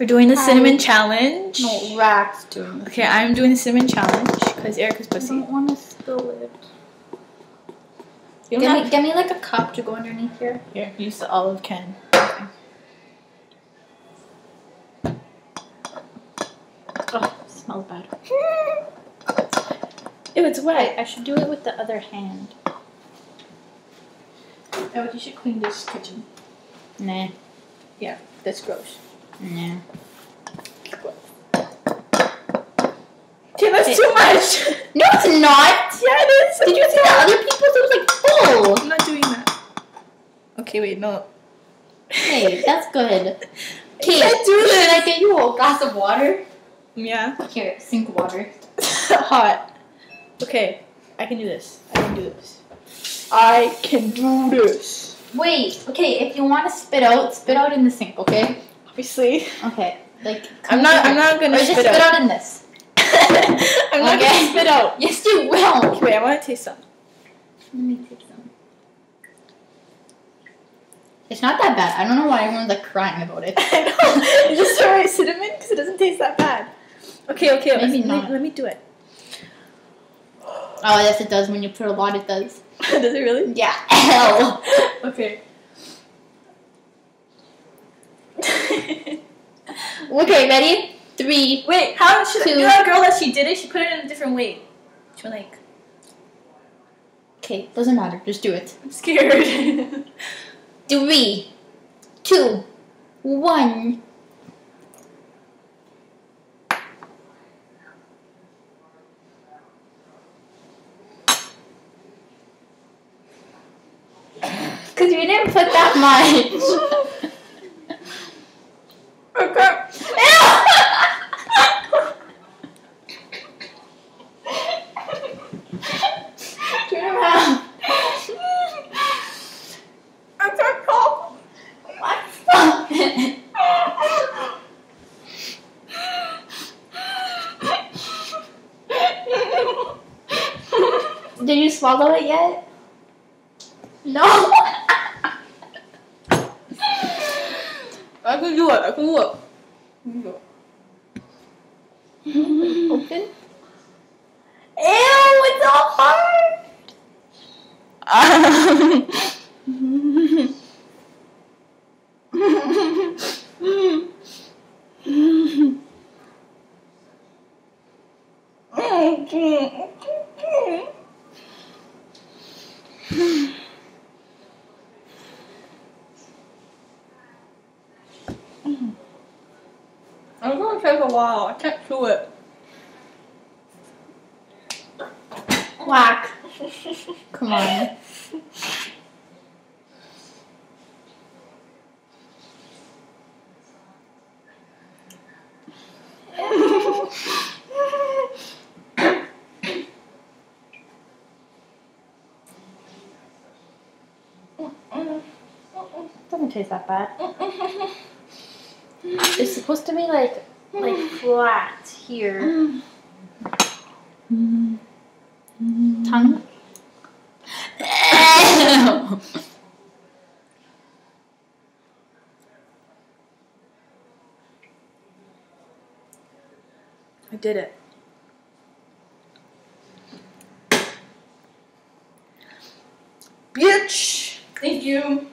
We're doing the cinnamon challenge. No, Rack's doing Okay, I'm doing the cinnamon challenge because Erica's pussy. I don't want to spill it. You don't Get have me, get me like a cup to go underneath here. Here, use the olive can. Oh, smells bad. Ew, it's wet. I, I should do it with the other hand. Oh, you should clean this kitchen. Nah. Yeah, that's gross. Nah. Okay, that's too much. No, it's not! yeah, it is. Did you see the other people's? It was like full! I'm not doing that. Okay, wait, no. Hey, that's good. Okay, can't do should I get you a glass of water? Yeah. Here, sink water. Hot. Okay, I can do this. I can do this. I can do this. Wait, okay, if you want to spit out, spit out in the sink, okay? Obviously. Okay, like. I'm not. I'm not gonna just spit spit out. out in this. I'm not Okay. gonna spit out. Yes, you will. Okay, wait. I want to taste some. Let me take some. It's not that bad. I don't know why everyone's like crying about it. I know. Just alright cinnamon because it doesn't taste that bad. Okay, okay. Maybe let's- not. Let, let me do it. Oh, yes, it does. When you put a lot, it does. Does it really? Yeah. Hell. Okay. Okay, ready? Three. Wait, how should Two. you know girl that she did it? She put it in a different way. She went like, Okay, doesn't matter. Just do it. I'm scared. Three, two, one. Because you didn't put that much. okay. Turn around. I can't call. What? Stop it. Did you swallow it yet? No. I can do it. I can do it. I can do it. Open. Ew, it's all hard. I'm gonna take a while. I can't do it. Whack. Come on. Doesn't taste that bad. It's supposed to be like like flat here. Mm. Mm-hmm. Mm-hmm. Tongue. I did it. Bitch! Thank you.